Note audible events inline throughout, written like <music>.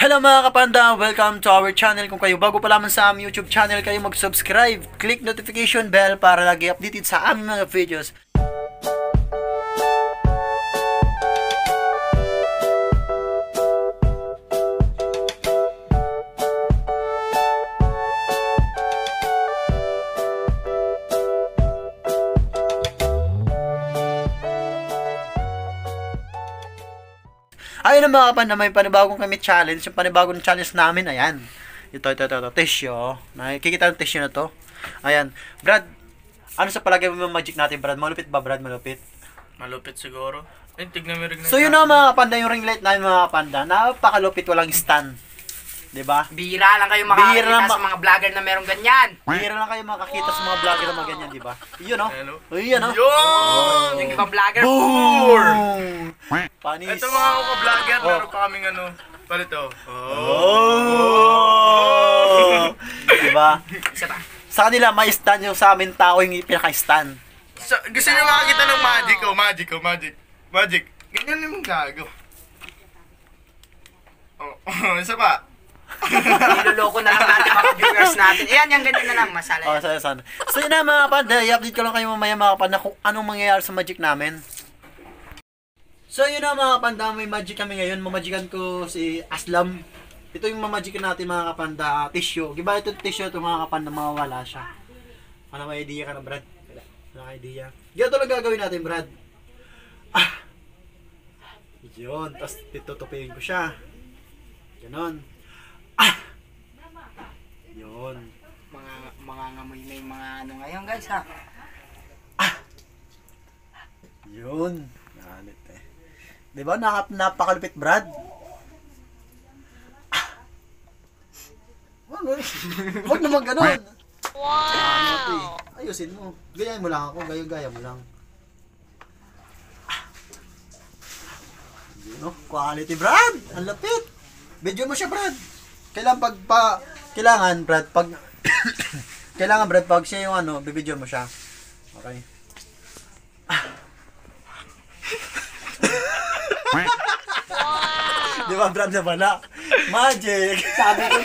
Hello mga kapanda! Welcome to our channel. Kung kayo bago pa lamang sa aming YouTube channel, kayo mag-subscribe. Click notification bell para lagi updated sa aming mga videos. Ayun na mga kapanda, may panibagong kami challenge. Yung panibagong challenge namin, ayan. Ito, ito, ito, ito, tissue. Nakikita yung tissue na to. Ayan. Brad, ano sa palagay mo yung magic natin, Brad? Malupit ba, Brad? Malupit? Malupit siguro. Ay, tignan mo yung ring light So yun na mga kapanda, yung ring light namin mga kapanda, napakalupit, walang stand. 'Di ba? Bihira lang kayo makakita ma- sa mga vlogger na merong ganyan. Bihira lang kayo makakita sa mga vlogger na mga ganyan, di ba? Yun, oh. Hello? Yun, oh. Yun! Yung ibang vlogger, Boom! Panis. Ito mga ako vlogger, Oh. meron pa kaming ano. Palito. Oh! di ba? isa pa. Sa kanila, may stand yung sa amin tao yung pinaka-stand. So, gusto niyo makakita ng magic oh, magic oh, magic. Magic. Ganyan naman gago. Oh, <laughs> isa pa. <laughs> Niloloko na lang natin mga viewers natin. Ayan, yung ganyan na lang, masala Oh, sana, sana. So yun na mga kapanda, i-update ko lang kayo mamaya mga kapanda kung anong mangyayari sa magic namin. So yun na mga kapanda, may magic kami ngayon. Mamagikan ko si Aslam. Ito yung mamagikan natin mga kapanda, tissue. Giba ito tissue ito mga kapanda, mawawala siya. Ano may idea ka na Brad? Wala ka idea. Ganito lang gagawin natin Brad. Ah! Yun, tapos titutupiin ko siya. Ganon. Ah! Yun. Mga, mga ngamoy may mga ano ngayon guys ha. Yun. Galit eh. Di ba? Nap napakalupit, Brad? Ah. Wag Wag naman ganun. Wow! Ayusin mo. Gayahin mo lang ako. Gaya-gaya mo lang. Ah. Yun, no? Quality, Brad! Ang lapit! Video mo siya, Brad. Kailangan pag pa... Kailangan, Brad, pag... <coughs> kailangan, Brad, pag siya yung ano, bibidyo mo siya. Okay. Di ba, Brad, na pala? Magic! Sabi ko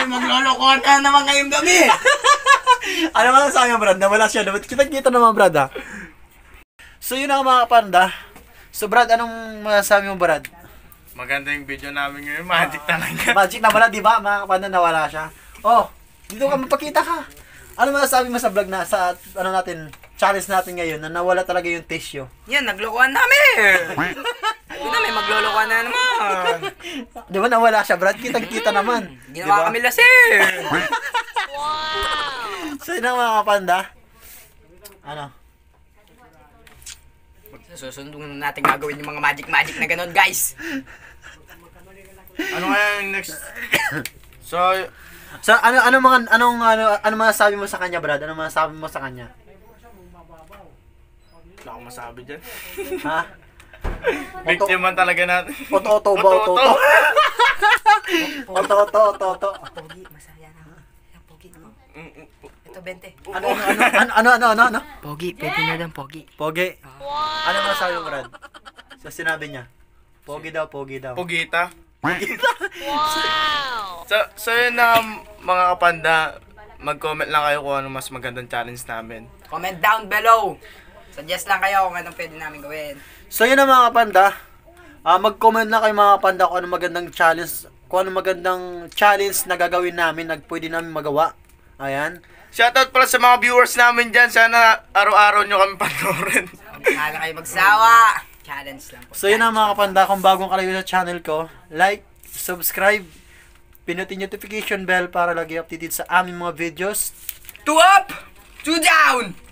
yung maglolokohan ka naman ngayong gabi. <laughs> ano man sa akin, Brad? Nawala siya. Kita-kita naman, Brad, ha? So, yun ang mga kapanda. So, Brad, anong masasabi mo, Brad? Maganda yung video namin ngayon, magic talaga. <laughs> Magic na wala, di ba? Mga kapanda, nawala siya. Oh, dito ka, magpakita ka. Ano masasabi mo sa vlog na, sa, ano natin, challenge natin ngayon, na nawala talaga yung tissue? Yan, naglokohan namin. <laughs> Yun na, may maglolokohan na naman. Di ba nawala siya, Brad? Kitang-kita naman. Di Ginawa ba? kami lasir. <laughs> So, yun ang mga kapanda. Ano? Susunod na natin gagawin yung mga magic-magic na ganun guys. Ano kaya yung next? <coughs> So, So ano ano mga anong ano ano masasabi mo sa kanya, Brad? Ano masasabi mo sa kanya? wala akong masabi dyan. Ha? <laughs> Victim man talaga natin. Oto-oto ba Oto-oto. oto-oto? Oto-oto. <laughs> Pogi, masaya na. Yan, Pogi. oh. Mm, mm, Ito, 20. Ano ano ano ano ano ano ano? Pogi, pwede na lang, Pogi. Pogi. Ano masasabi mo, Brad? Sa sinabi niya. Pogi daw, pogi daw. Pugita. So, so yun na mga kapanda, mag-comment lang kayo kung ano mas magandang challenge namin. Comment down below. Suggest lang kayo kung anong pwede namin gawin. So yun na mga kapanda. Ah, mag-comment na kayo mga kapanda kung ano magandang challenge, kung ano magandang challenge na gagawin namin, na pwede namin magawa. Ayan. Shoutout pala sa mga viewers namin dyan. Sana araw-araw nyo kami panoorin. <laughs> Na kayo magsawa. Challenge lang po. So yun ang mga kapanda, kung bagong kalayo sa channel ko, like, subscribe, pinutin notification bell para lagi updated sa aming mga videos. Two up! Two down!